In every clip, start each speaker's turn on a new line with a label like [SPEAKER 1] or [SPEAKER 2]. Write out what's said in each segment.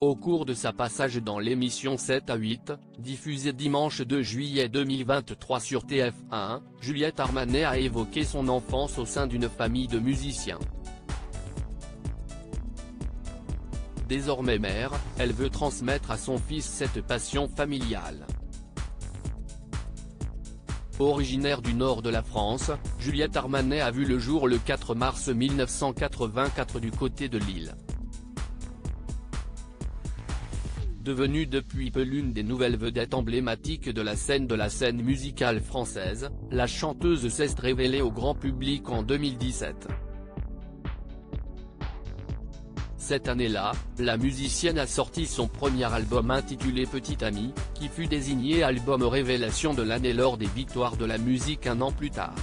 [SPEAKER 1] Au cours de sa passage dans l'émission 7 à 8, diffusée dimanche 2 juillet 2023 sur TF1, Juliette Armanet a évoqué son enfance au sein d'une famille de musiciens. Désormais mère, elle veut transmettre à son fils cette passion familiale. Originaire du nord de la France, Juliette Armanet a vu le jour le 4 mars 1984 du côté de Lille. Devenue depuis peu l'une des nouvelles vedettes emblématiques de la scène de la scène musicale française, la chanteuse s'est révélée au grand public en 2017. Cette année-là, la musicienne a sorti son premier album intitulé Petit Ami, qui fut désigné album révélation de l'année lors des victoires de la musique un an plus tard.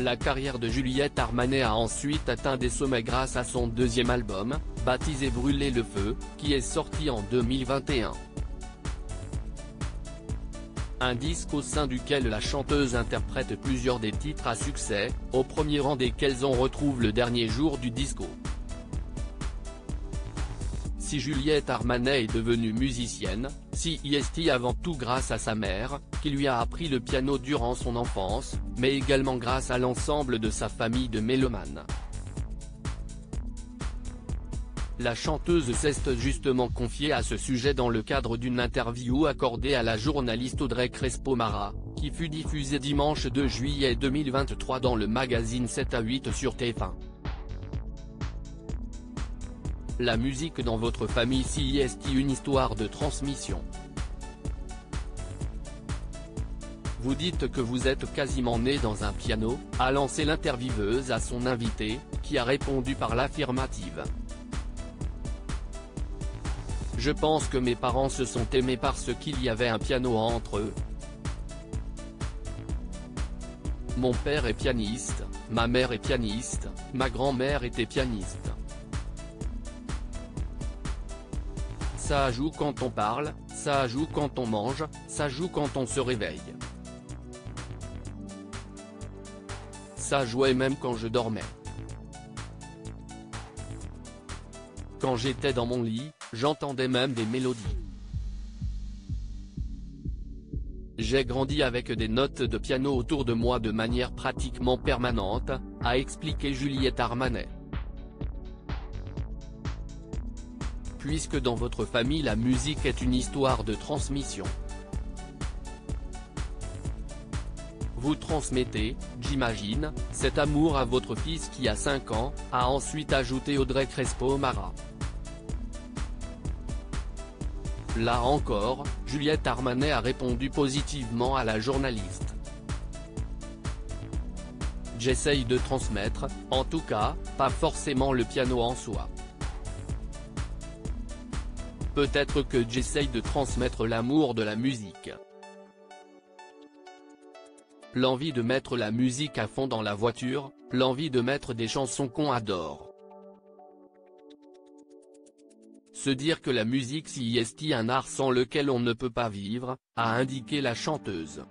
[SPEAKER 1] La carrière de Juliette Armanet a ensuite atteint des sommets grâce à son deuxième album, baptisé Brûler le feu, qui est sorti en 2021. Un disque au sein duquel la chanteuse interprète plusieurs des titres à succès, au premier rang desquels on retrouve le dernier jour du disco. Si Juliette Armanet est devenue musicienne, si est avant tout grâce à sa mère, qui lui a appris le piano durant son enfance, mais également grâce à l'ensemble de sa famille de mélomanes. La chanteuse s'est justement confiée à ce sujet dans le cadre d'une interview accordée à la journaliste Audrey Crespo-Mara, qui fut diffusée dimanche 2 juillet 2023 dans le magazine 7 à 8 sur TF1. La musique dans votre famille si est une histoire de transmission. Vous dites que vous êtes quasiment né dans un piano, a lancé l'intervieweuse à son invité, qui a répondu par l'affirmative. Je pense que mes parents se sont aimés parce qu'il y avait un piano entre eux. Mon père est pianiste, ma mère est pianiste, ma grand-mère était pianiste. Ça joue quand on parle, ça joue quand on mange, ça joue quand on se réveille. Ça jouait même quand je dormais. Quand j'étais dans mon lit, j'entendais même des mélodies. J'ai grandi avec des notes de piano autour de moi de manière pratiquement permanente, a expliqué Juliette Armanet. Puisque dans votre famille la musique est une histoire de transmission. Vous transmettez, j'imagine, cet amour à votre fils qui a 5 ans, a ensuite ajouté Audrey Crespo-Mara. Là encore, Juliette Armanet a répondu positivement à la journaliste. J'essaye de transmettre, en tout cas, pas forcément le piano en soi. Peut-être que j'essaye de transmettre l'amour de la musique. L'envie de mettre la musique à fond dans la voiture, l'envie de mettre des chansons qu'on adore. Se dire que la musique si est un art sans lequel on ne peut pas vivre, a indiqué la chanteuse.